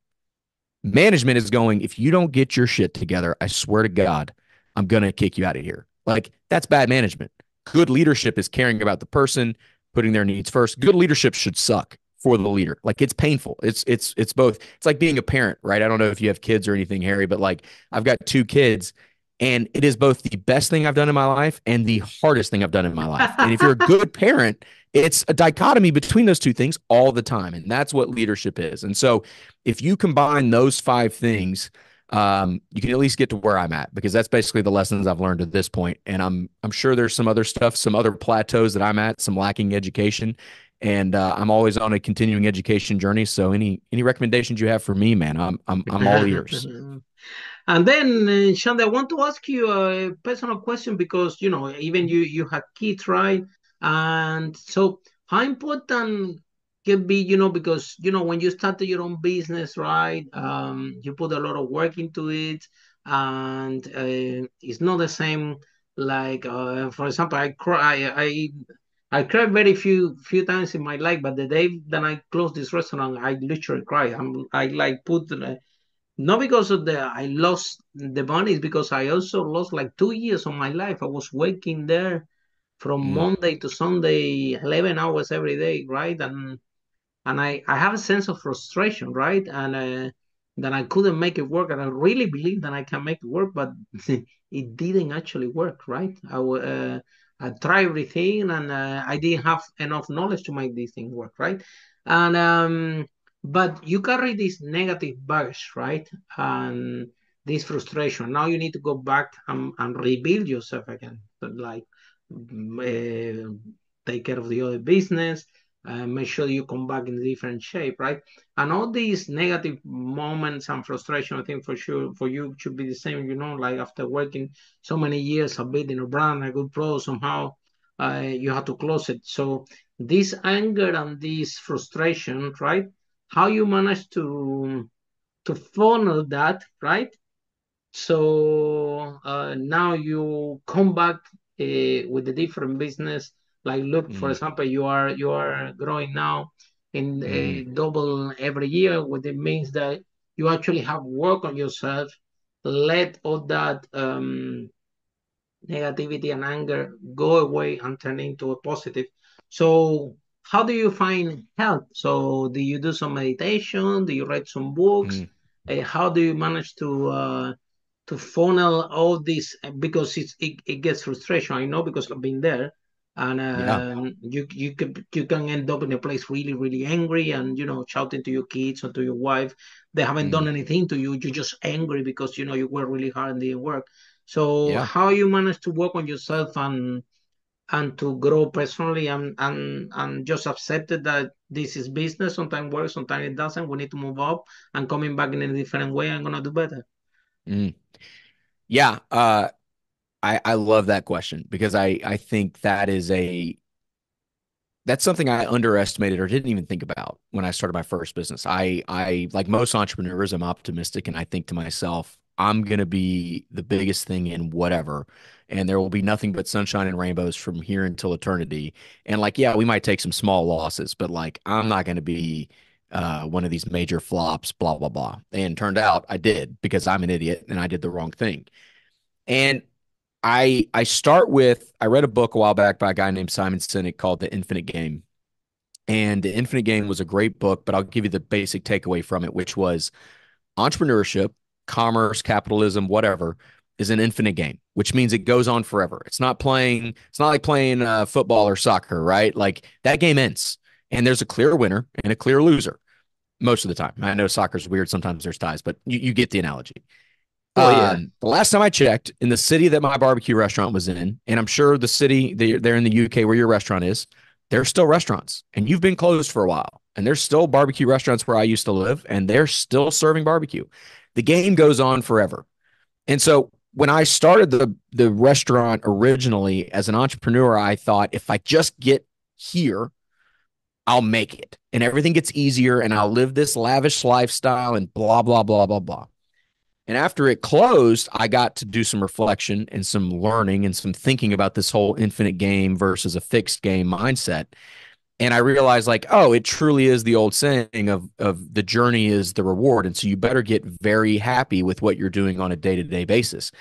Management is going, if you don't get your shit together, I swear to God, I'm going to kick you out of here. Like, that's bad management. Good leadership is caring about the person, putting their needs first. Good leadership should suck for the leader. Like it's painful. It's it's it's both. It's like being a parent, right? I don't know if you have kids or anything, Harry, but like I've got two kids and it is both the best thing I've done in my life and the hardest thing I've done in my life. and if you're a good parent, it's a dichotomy between those two things all the time. And that's what leadership is. And so if you combine those five things, um, you can at least get to where I'm at because that's basically the lessons I've learned at this point. And I'm I'm sure there's some other stuff, some other plateaus that I'm at, some lacking education, and uh, I'm always on a continuing education journey. So any any recommendations you have for me, man, I'm I'm I'm all ears. And then, uh, Shanda, I want to ask you a personal question because you know even you you have kids, right? And so, how important can be, you know, because you know when you start your own business, right? Um, you put a lot of work into it, and uh, it's not the same. Like, uh, for example, I cry, I I cried very few few times in my life, but the day that I closed this restaurant, I literally cried. I'm I like put. Uh, not because of the I lost the money, it's because I also lost like two years of my life. I was working there from Mm. Monday to Sunday, 11 hours every day, right? And and I, I have a sense of frustration, right? And uh, that I couldn't make it work, and I really believe that I can make it work, but it didn't actually work, right? I uh, I tried everything, and uh, I didn't have enough knowledge to make this thing work, right? And um, but you carry this negative baggage, right? And this frustration. Now you need to go back and, and rebuild yourself again, like uh, take care of the other business, uh, make sure you come back in different shape, right? And all these negative moments and frustration, I think for sure for you should be the same. You know, like after working so many years of building a brand, a good product, somehow uh, you have to close it. So this anger and this frustration, right? How you manage to to funnel that, right? So uh, now you come back uh, with a different business like look, mm. for example, you are you are growing now in a mm. double every year, what it means that you actually have work on yourself, let all that um, negativity and anger go away and turn into a positive. So how do you find help? So do you do some meditation? Do you write some books? Mm. Uh, how do you manage to uh, to funnel all this because it's, it, it gets frustration. I know because I've been there and um, yeah. you you can you can end up in a place really really angry and you know shouting to your kids or to your wife they haven't mm. done anything to you you're just angry because you know you work really hard and didn't work so yeah. how you manage to work on yourself and and to grow personally and and and just accepted that this is business sometimes works sometimes it doesn't we need to move up and coming back in a different way i'm gonna do better mm. yeah uh I, I love that question because I, I think that is a that's something I underestimated or didn't even think about when I started my first business. I I like most entrepreneurs, I'm optimistic and I think to myself, I'm gonna be the biggest thing in whatever. And there will be nothing but sunshine and rainbows from here until eternity. And like, yeah, we might take some small losses, but like I'm not gonna be uh, one of these major flops, blah, blah, blah. And turned out I did because I'm an idiot and I did the wrong thing. And I I start with I read a book a while back by a guy named Simon Sinek called The Infinite Game. And The Infinite Game was a great book, but I'll give you the basic takeaway from it, which was entrepreneurship, commerce, capitalism, whatever, is an infinite game, which means it goes on forever. It's not playing, it's not like playing uh, football or soccer, right? Like that game ends and there's a clear winner and a clear loser most of the time. I know soccer's weird. Sometimes there's ties, but you, you get the analogy. Oh, yeah. Um, the last time I checked, in the city that my barbecue restaurant was in, and I'm sure the city they're in the UK where your restaurant is, there's still restaurants, and you've been closed for a while, and there's still barbecue restaurants where I used to live, and they're still serving barbecue. The game goes on forever, and so when I started the the restaurant originally as an entrepreneur, I thought if I just get here, I'll make it, and everything gets easier, and I'll live this lavish lifestyle, and blah blah blah blah blah. And after it closed, I got to do some reflection and some learning and some thinking about this whole infinite game versus a fixed game mindset. And I realized like, oh, it truly is the old saying of of the journey is the reward. And so you better get very happy with what you're doing on a day-to-day basis.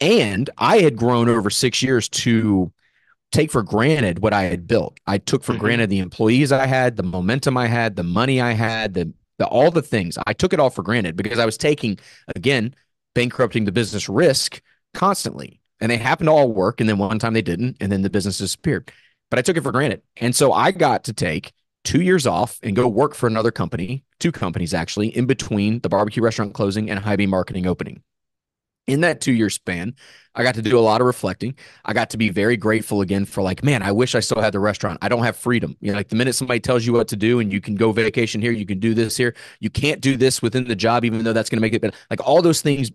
And I had grown over 6 years to take for granted what I had built. I took for mm-hmm. granted the employees I had, the momentum I had, the money I had, the the, all the things. I took it all for granted because I was taking, again, bankrupting the business risk constantly. And they happened to all work. And then one time they didn't. And then the business disappeared. But I took it for granted. And so I got to take two years off and go work for another company, two companies actually, in between the barbecue restaurant closing and High Beam marketing opening in that two year span, I got to do a lot of reflecting. I got to be very grateful again for like, man, I wish I still had the restaurant. I don't have freedom. You know, like the minute somebody tells you what to do and you can go vacation here, you can do this here. You can't do this within the job, even though that's going to make it better. Like all those things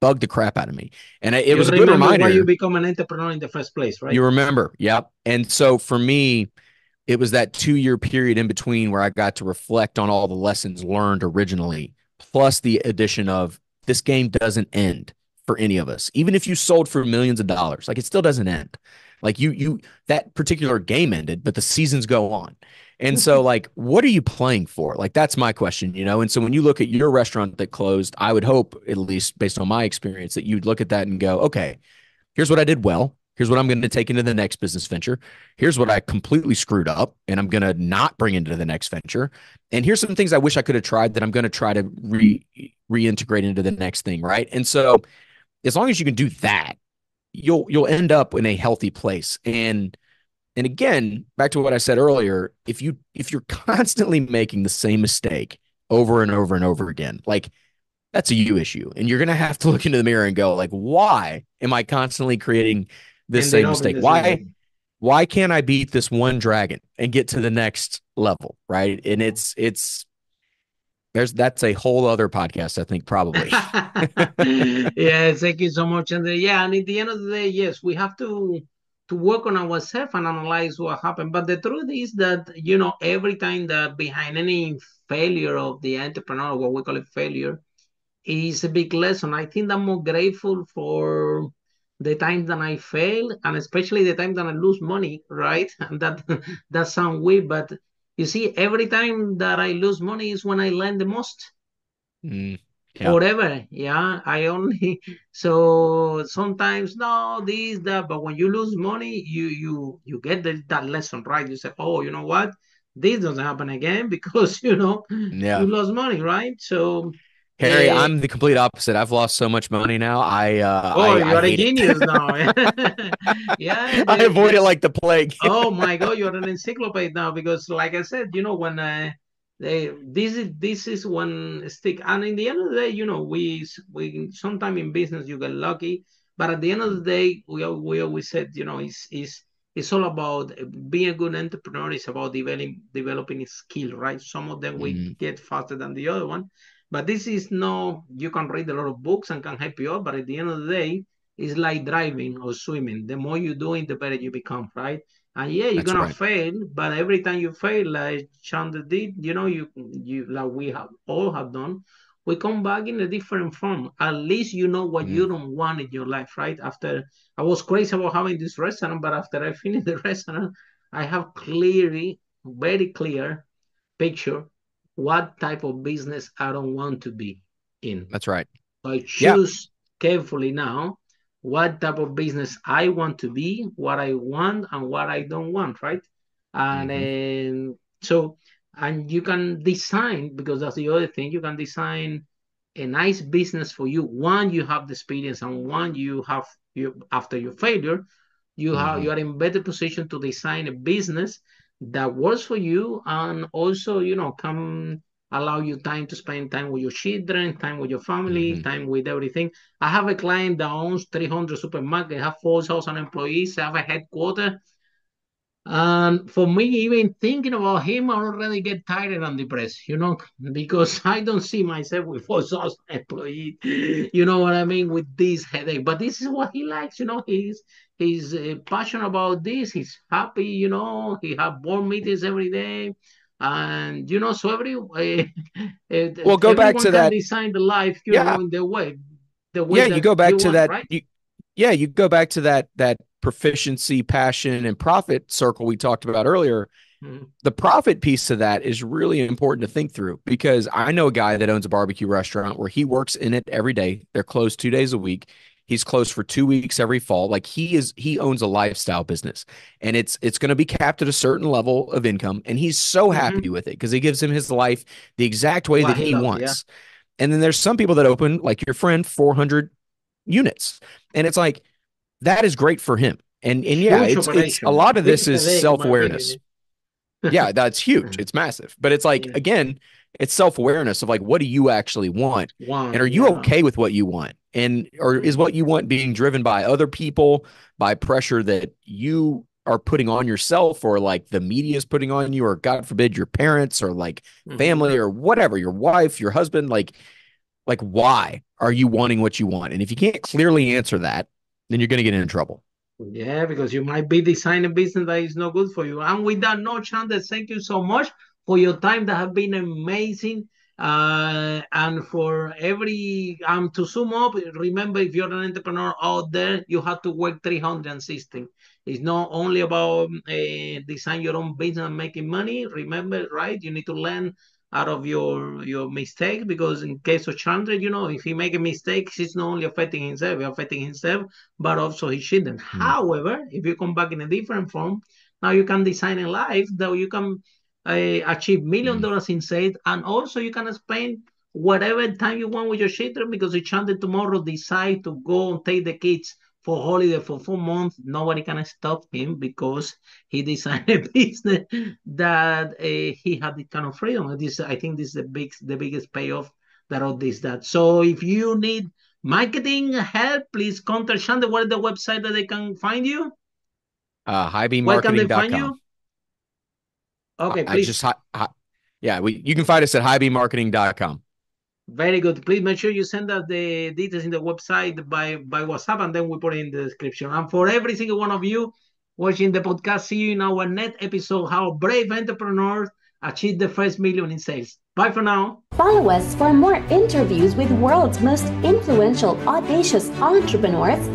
bugged the crap out of me. And it, it was a good reminder. Why you become an entrepreneur in the first place, right? You remember. Yep. And so for me, it was that two year period in between where I got to reflect on all the lessons learned originally, plus the addition of this game doesn't end for any of us. Even if you sold for millions of dollars, like it still doesn't end. Like you you that particular game ended, but the seasons go on. And so mm-hmm. like what are you playing for? Like that's my question, you know? And so when you look at your restaurant that closed, I would hope at least based on my experience that you'd look at that and go, "Okay, here's what I did well. Here's what I'm going to take into the next business venture. Here's what I completely screwed up and I'm going to not bring into the next venture. And here's some things I wish I could have tried that I'm going to try to re reintegrate into the next thing, right? And so as long as you can do that, you'll you'll end up in a healthy place. And and again, back to what I said earlier, if you if you're constantly making the same mistake over and over and over again, like that's a you issue. And you're going to have to look into the mirror and go like, why am I constantly creating this same mistake? Why why can't I beat this one dragon and get to the next level? Right. And it's it's there's that's a whole other podcast, I think, probably. yeah, thank you so much. And uh, yeah, and at the end of the day, yes, we have to to work on ourselves and analyze what happened. But the truth is that you know every time that behind any failure of the entrepreneur, what we call it failure, is a big lesson. I think I'm more grateful for the times that I fail and especially the time that I lose money, right? And that that sounds weird, but you see, every time that I lose money is when I learn the most. Mm, yeah. Forever, yeah. I only so sometimes no this that, but when you lose money, you you you get the, that lesson right. You say, oh, you know what, this doesn't happen again because you know yeah. you lost money, right? So Harry, I'm the complete opposite. I've lost so much money now. I uh, oh, I, you're I a genius now. yeah, I avoid it like the plague. oh my god, you're an encyclopedia now because, like I said, you know when uh, they this is this is one stick, and in the end of the day, you know we we sometimes in business you get lucky, but at the end of the day, we we always said, you know, it's it's it's all about being a good entrepreneur. It's about developing developing a skill, right? Some of them we mm. get faster than the other one but this is no, you can read a lot of books and can help you out, but at the end of the day, it's like driving or swimming. The more you do it, the better you become, right? And yeah, you're That's gonna right. fail, but every time you fail, like Chandler did, you know, you you like we have all have done, we come back in a different form. At least you know what mm. you don't want in your life, right? After I was crazy about having this restaurant, but after I finished the restaurant, I have clearly, very clear picture what type of business I don't want to be in. That's right. So I choose yeah. carefully now what type of business I want to be, what I want, and what I don't want, right? And mm-hmm. so, and you can design because that's the other thing. You can design a nice business for you. One, you have the experience, and one, you have you after your failure, you mm-hmm. have you are in better position to design a business that works for you and also you know come allow you time to spend time with your children time with your family mm-hmm. time with everything. I have a client that owns 300 supermarkets have 4000 employees. Have a headquarter and for me, even thinking about him, I already get tired and depressed, you know, because I don't see myself with 4,000 employees, you know what I mean, with this headache. But this is what he likes, you know, he's he's uh, passionate about this. He's happy, you know, he have board meetings every day. And, you know, so every, uh, well, go back to that. design the life, you yeah. know, in the way, the way yeah, you go back to want, that. Right? You, yeah, you go back to that, that proficiency, passion, and profit circle we talked about earlier, mm-hmm. the profit piece of that is really important to think through because I know a guy that owns a barbecue restaurant where he works in it every day. They're closed two days a week. He's closed for two weeks every fall. Like he is, he owns a lifestyle business, and it's it's going to be capped at a certain level of income, and he's so mm-hmm. happy with it because it gives him his life the exact way well, that he wants. Yeah. And then there's some people that open, like your friend, 400 units, and it's like that is great for him. And and yeah, it's, it's a lot of this is self awareness. yeah, that's huge. It's massive. But it's like again, it's self awareness of like what do you actually want, and are you okay with what you want, and or is what you want being driven by other people, by pressure that you are putting on yourself, or like the media is putting on you, or God forbid your parents, or like mm-hmm. family, or whatever, your wife, your husband, like like why are you wanting what you want? And if you can't clearly answer that, then you're going to get in trouble. Yeah, because you might be designing business that is not good for you. And with that note, Chandler, thank you so much for your time that have been amazing. Uh, and for every um to sum up, remember if you're an entrepreneur out there, you have to work 360. It's not only about uh, design your own business and making money. Remember, right? You need to learn out of your your mistake because in case of Chandler, you know, if he make a mistake, he's not only affecting himself, affecting himself, but also his children. Mm. However, if you come back in a different form, now you can design a life that you can uh, achieve million mm. dollars in sales, and also you can spend whatever time you want with your children because if Chandler tomorrow decide to go and take the kids for holiday for four months, nobody can stop him because he designed a business that uh, he had this kind of freedom. This, I think, this is the big, the biggest payoff that all this that. So if you need marketing help, please contact Chandler. What is the website that they can find you? Uh, highbeammarketing.com. Okay, please. I just, hi, hi, yeah, we, you can find us at highbeammarketing.com. Very good. Please make sure you send us the details in the website by, by WhatsApp and then we put it in the description. And for every single one of you watching the podcast, see you in our next episode How Brave Entrepreneurs Achieve the First Million in Sales. Bye for now. Follow us for more interviews with world's most influential, audacious entrepreneurs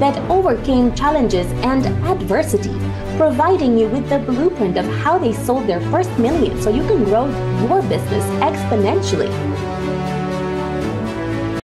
that overcame challenges and adversity, providing you with the blueprint of how they sold their first million so you can grow your business exponentially.